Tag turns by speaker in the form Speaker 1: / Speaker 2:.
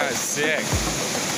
Speaker 1: That's sick.